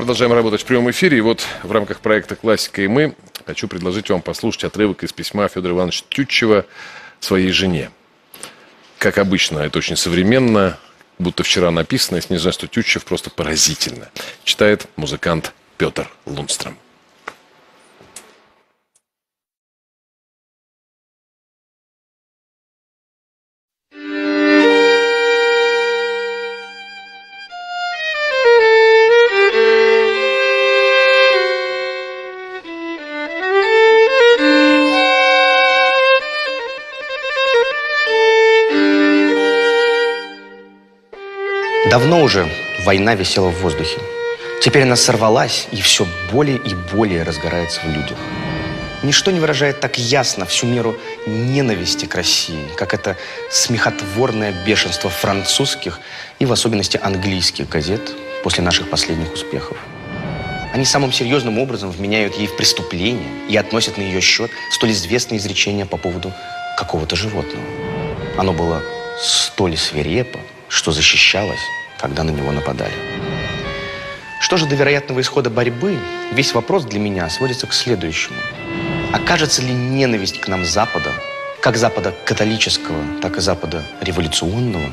Продолжаем работать в прямом эфире. И вот в рамках проекта «Классика и мы» хочу предложить вам послушать отрывок из письма Федора Ивановича Тютчева своей жене. Как обычно, это очень современно, будто вчера написано, если не знаю, что Тютчев просто поразительно. Читает музыкант Петр Лунстром. Давно уже война висела в воздухе. Теперь она сорвалась и все более и более разгорается в людях. Ничто не выражает так ясно всю меру ненависти к России, как это смехотворное бешенство французских и в особенности английских газет после наших последних успехов. Они самым серьезным образом вменяют ей в преступление и относят на ее счет столь известные изречения по поводу какого-то животного. Оно было столь свирепо, что защищалось, когда на него нападали. Что же до вероятного исхода борьбы, весь вопрос для меня сводится к следующему. Окажется ли ненависть к нам Запада, как Запада католического, так и Запада революционного,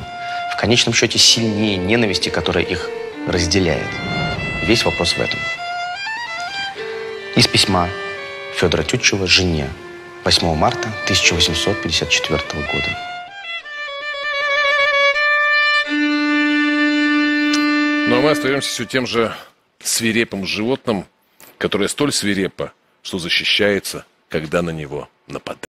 в конечном счете сильнее ненависти, которая их разделяет? Весь вопрос в этом. Из письма Федора Тютчева жене 8 марта 1854 года. Ну а мы остаемся все тем же свирепым животным, которое столь свирепо, что защищается, когда на него нападают.